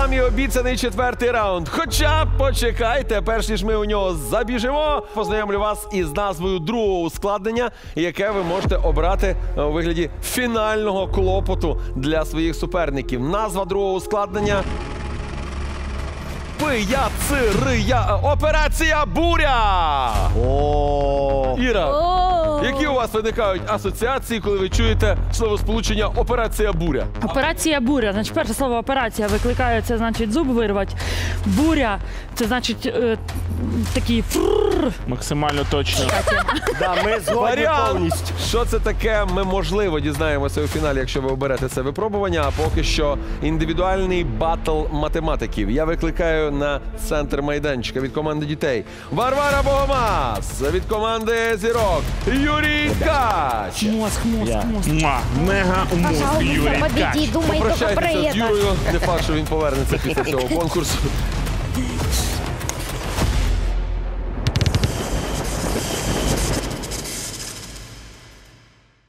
вам і обіцяний четвертий раунд. Хоча почекайте, перш ніж ми у нього забіжимо, познайомлю вас із назвою другого ускладнення, яке ви можете обрати у вигляді фінального клопоту для своїх суперників. Назва другого ускладнення. Пия, цирия, операція буря! О, Іра. Які у вас виникають асоціації, коли ви чуєте словосполучення операція буря? Операція буря. Значить, перше слово операція викликає це, значить, зуб вирвати. Буря це значить е, такий фрррр. Максимально точно. да, ми згодні Варіант, повністю. що це таке, ми можливо дізнаємося у фіналі, якщо ви оберете це випробування. А поки що індивідуальний батл математиків. Я викликаю на центр майданчика від команди дітей. Варвара Богомаз від команди зірок Юрій Ткач. Мозг, мозг, Я. мозг. Муа. Мега мозг Юрій Ткач. победи, думай только про Попрощайтеся з это. Юрою. Не факт, що він повернеться після цього конкурсу.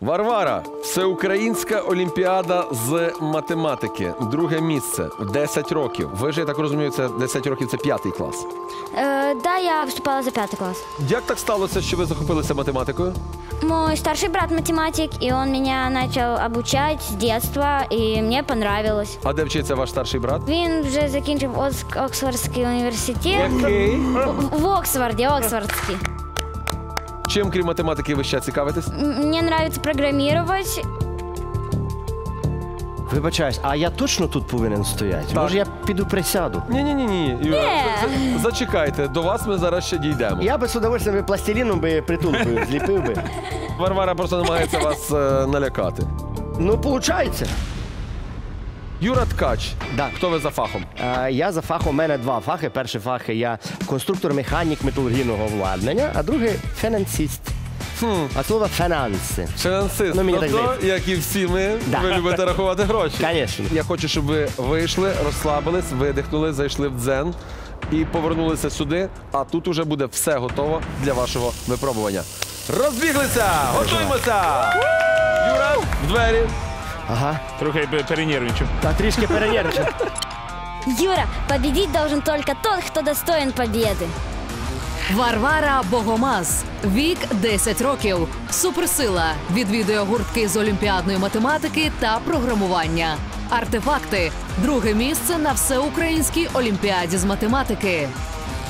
Варвара, всеукраїнська олімпіада з математики. Друге місце. 10 років. Ви ж, я так розумію, це 10 років це п'ятий клас. Э, да, я вступала за пятый класс. Як так сталося, що ви захопилися математикою? Мой старший брат математик, и он меня начал обучать с детства, и мне понравилось. А де вчиться ваш старший брат? Він вже закінчив Окс- Оксфордський університет. Який? В, в Оксфорді, Оксфордський. Чим, крім математики, ви ще цікавитесь? М- Мне нравится программировать. Вибачаюсь, а я точно тут повинен стояти? Може я піду присяду? Ні, ні, ні, ні. Зачекайте, до вас ми зараз ще дійдемо. Я би з удовольствием би пластиліном би притулкою зліпив би. Варвара просто намагається вас е, налякати. Ну, виходить. Юра Ткач. Да. Хто ви за фахом? Е, Я за фахом, у мене два фахи. Перший фах я конструктор-механік металургійного обладнання, а другий фінансист. А слово фінанси. Фінансист. Ну, мені так тобто, здається. як і всі ми, Да. ви любите рахувати гроші. Конечно. Я хочу, щоб ви вийшли, розслабились, видихнули, зайшли в дзен і повернулися сюди. А тут уже буде все готово для вашого випробування. Розбіглися! Готуємося! Юра, в двері. Ага. Трохи пе- перенервничав. Та трішки перенервничав. Юра, победить должен только тот, кто достоин победы. Варвара Богомаз. Вік 10 років. Суперсила. Відвідує гуртки з олімпіадної математики та програмування. Артефакти. Друге місце на всеукраїнській олімпіаді з математики.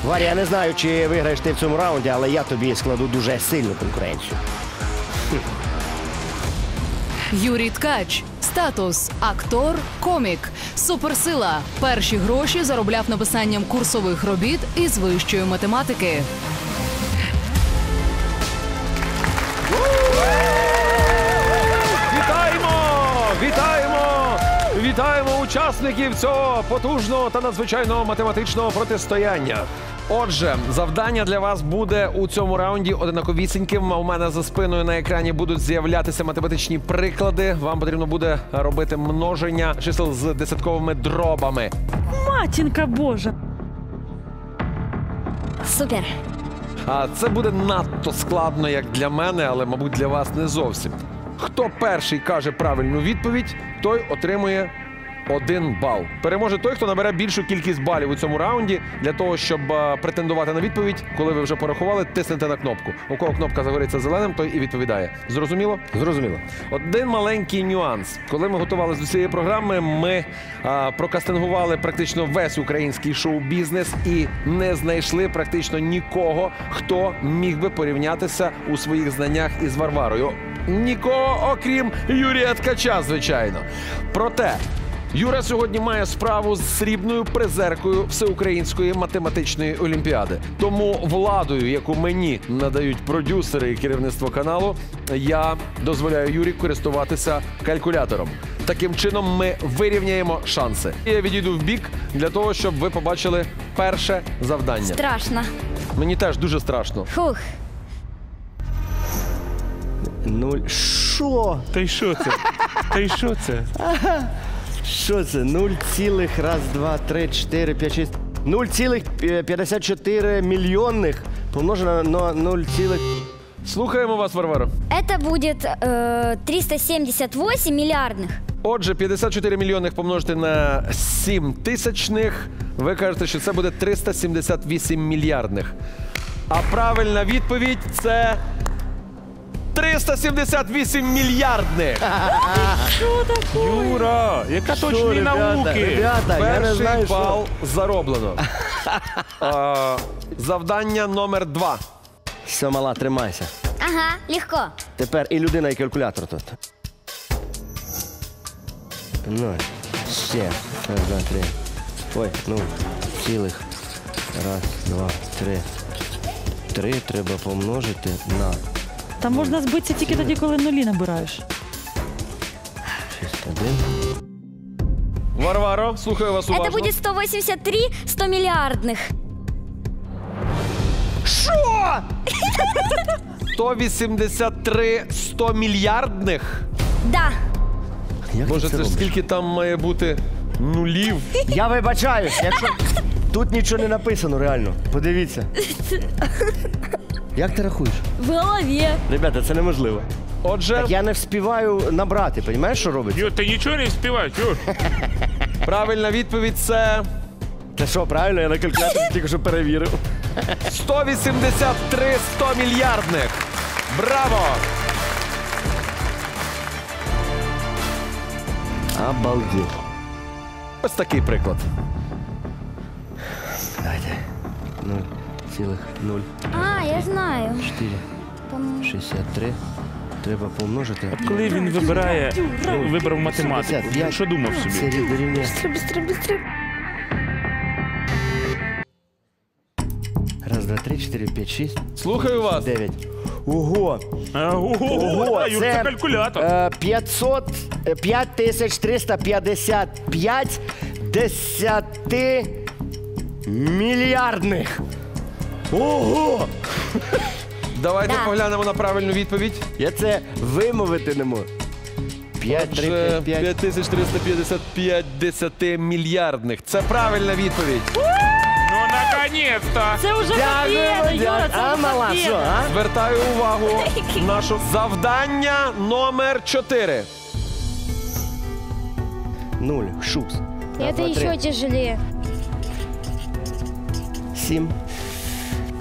Варя, я не знаю, чи виграєш ти в цьому раунді, але я тобі складу дуже сильну конкуренцію. Юрій Ткач. Статус актор, комік, суперсила. Перші гроші заробляв написанням курсових робіт із вищої математики. Вітаємо учасників цього потужного та надзвичайного математичного протистояння. Отже, завдання для вас буде у цьому раунді одинаковісіньким. У мене за спиною на екрані будуть з'являтися математичні приклади. Вам потрібно буде робити множення чисел з десятковими дробами. Матінка Божа. Супер. А це буде надто складно, як для мене, але, мабуть, для вас не зовсім. Хто перший каже правильну відповідь, той отримує один бал. Переможе той, хто набере більшу кількість балів у цьому раунді. Для того, щоб е, претендувати на відповідь, коли ви вже порахували, тиснете на кнопку. У кого кнопка загориться зеленим, той і відповідає. Зрозуміло? Зрозуміло. Один маленький нюанс. Коли ми готувалися до цієї програми, ми а, прокастингували практично весь український шоу-бізнес і не знайшли практично нікого, хто міг би порівнятися у своїх знаннях із Варварою. Нікого, окрім Юрія Ткача, звичайно. Проте. Юра сьогодні має справу з срібною призеркою всеукраїнської математичної олімпіади. Тому владою, яку мені надають продюсери і керівництво каналу, я дозволяю Юрі користуватися калькулятором. Таким чином ми вирівняємо шанси. Я відійду в бік для того, щоб ви побачили перше завдання. Страшно. Мені теж дуже страшно. Фух. Нуль. Що? Та й що це? Та й що це? Що це? 0 цілих, раз, два, три, чотири, п'ять, шість. 0,54 мільйонних помножено на 0, цілих... Слухаємо вас, Варвара. Это будет э, 378 миллиардных. Отже, 54 мільйонних помножити на 7 тисячних. Ви кажете, що це буде 378 мільярдних. А правильна відповідь це 378 мільярдних. Юра, яка Що, точні ребята, науки? Ребята, я не Перший знаю, що. бал зароблено. Завдання номер два. Все, мала, тримайся. Ага, легко. Тепер і людина, і калькулятор тут. Ноль. Ще. Раз, два, три. Ой, ну, цілих. Раз, два, три. Три треба помножити на Там можна збитися тільки тоді, коли нулі набираєш. Варваро, слухаю вас уважно. Это будет 183 100 миллиардных. 183 100 мільярдних. Да. Як Боже, це це ж скільки там має бути нулів. Я вибачаюсь, якщо тут нічого не написано, реально. Подивіться. Як ти рахуєш? В голове. Ребята, це неможливо. Отже, Так я не вспіваю набрати, розумієш, що робиться? Юр, ти нічого не співаєш, Юр. правильна відповідь це Це що, правильно, я на калькуляторі тільки що перевірив. 183 100 мільярдних. Браво! Обалдеть. Ось такий приклад. Давайте. 0 цілих 0 А, я знаю. 4 63. Треба помножити. Коли він вибирає, вибрав математику, 55. що думав Це собі? рів дорівнює. Быстро, быстро. Раз, два, три, чотири, п'ять, шість, Слухаю вас. дев'ять. Ого! А, Ого, Ого, Юр, це калькулятор. е, 500, е, 5355 десяти мільярдних. Ого! Давайте Да. поглянемо на правильну відповідь. Я це вимовити не можу. 5, 3, Отже, 5, 5. 5355 десятимільярдних. Це правильна відповідь. Ну, наконець-то. Це вже побєда, Юра, це А вже мала, що, побєда. а? Звертаю увагу нашу завдання номер 4. Нуль. Раз, Это два, еще тяжелее. Сім.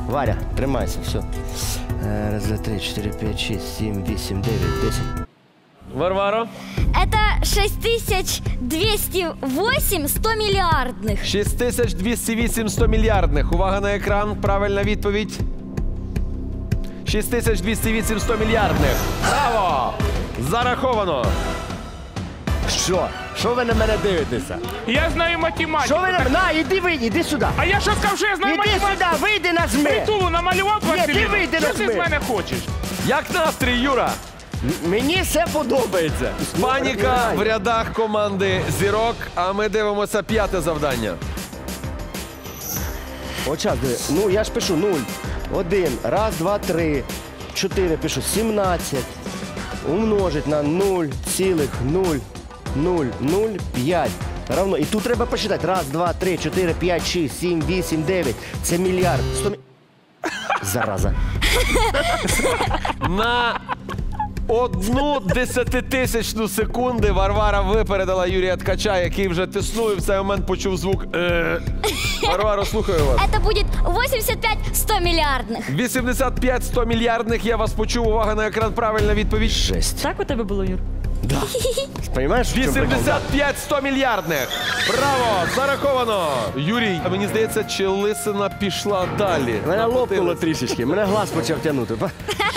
Варя, тримайся, все. Е, Раз, два, три, чотири, п'ять, шість, сім, вісім, дев'ять, десять. Варваро. Это 6208 100 миллиардных. 6208 100 мільярдних. Увага на екран. Правильна відповідь. 6208 100 мільярдних. Браво! Зараховано. Що? Що ви на мене дивитеся? Я знаю математику. Що ви на На, іди вийди, іди сюди. А я що сказав, що я знаю Іди математику? сюди, вийди нажми. Притулу намалював Ні, ти вийди Що ти з смерть. мене хочеш? Як настрій, Юра? Мені все подобається. Паніка в рядах команди Зірок. А ми дивимося п'яте завдання. От час, диви. Ну, я ж пишу 0, 1, раз, два, три, 4, пишу 17. Умножить на 0, цілих 0, 0, 0, 5. Равно. І тут треба посчитати. Раз, два, три, 4, 5, 6, 7, 8, 9. Це мільярд. 100 мі... Зараза. На одну десятитисячну секунди Варвара випередила Юрія Ткача, який вже тиснув і в цей момент почув звук. «е». Варваро, слухаю вас. Это будет 85 100 миллиардных. 85 100 мільярдних. Я вас почув. Увага на екран. Правильна відповідь. Жесть. Так у тебе було, Юр? Понимаєш, в чому прикол? 85 100 мільярдних. Браво! Зараховано! Юрій, а мені здається, чи лисина пішла далі. Мене лопнуло трішечки, мене глаз почав тягнути.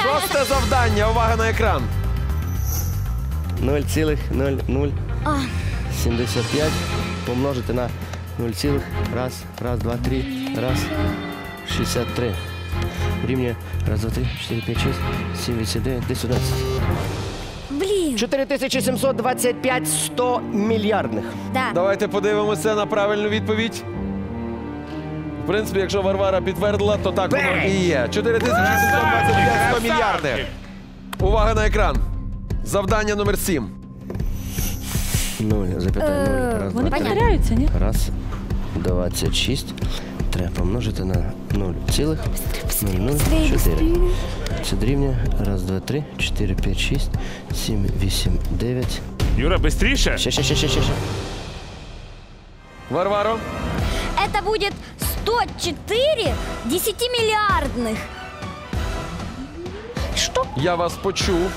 Шосте завдання. Увага на екран. 0,00 75 помножити на 0, цілих, раз, раз, два, три, раз, 63. Рівня раз, два, три, 4, 5, 6, 7, 8, 9, 10, 11. Блин. 4725 100 мільярдних. Да. Давайте подивимося на правильну відповідь. В принципі, якщо Варвара підтвердила, то так воно і є. 4725 100 мільярдних. Увага на екран. Завдання номер 7. 0, запятая 0, раз, Вони два, три. повторяються, ні? Раз, 26. Треба помножити на 0, цілих, 0, 0, 4. Це дорівнює. Раз, два, три, чотири, п'ять, шість, сім, вісім, дев'ять. Юра, быстріше. Ще, ще, ще, ще, ще. ще. Варваро, Это будет 104 десятимиллиардных. Что? я вас почув.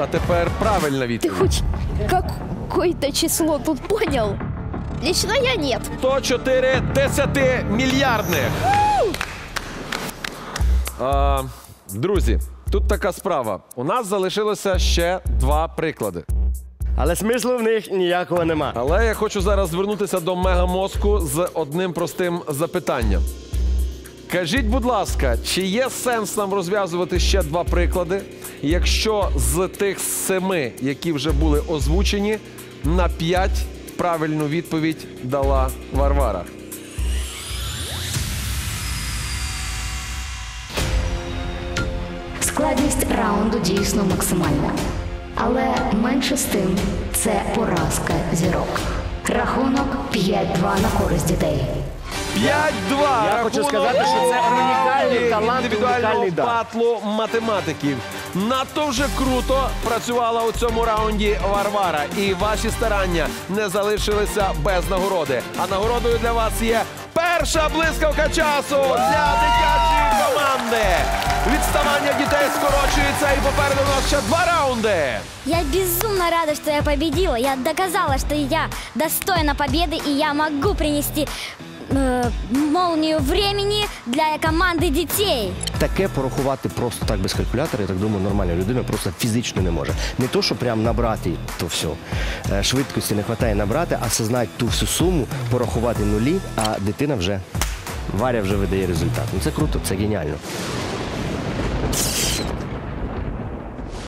А тепер правильна Ты відповідь. хоть какое-то число тут понял? Лично я нет. 104 десятимільярдних. А, друзі, тут така справа. У нас залишилося ще два приклади. Але смислу в них ніякого нема. Але я хочу зараз звернутися до мегамозку з одним простим запитанням. Кажіть, будь ласка, чи є сенс нам розв'язувати ще два приклади, якщо з тих семи, які вже були озвучені, на п'ять правильну відповідь дала Варвара? Складність раунду дійсно максимальна. Але менше з тим це поразка зірок. Рахунок 5-2 на користь дітей. 5-2. Я хочу сказати, що це унікальний талант, індивідуального унікальний дар. батлу математиків. Надто вже круто працювала у цьому раунді Варвара. І ваші старання не залишилися без нагороди. А нагородою для вас є перша блискавка часу для дитячої команди. Відставання дітей скорочується і попереду у нас ще два раунди. Я безумно рада, что я победила. Я доказала, что я достойна победы, и я могу принести э, молнию времени для команды детей. Таке порахувати просто так без калькулятора, я так думаю, нормальна людина просто фізично не може. Не то, що прям набрати то все. Швидкості не вистачає набрати, а сознати ту всю суму, порахувати нулі, а дитина вже Варя вже видає результат. Ну це круто, це геніально.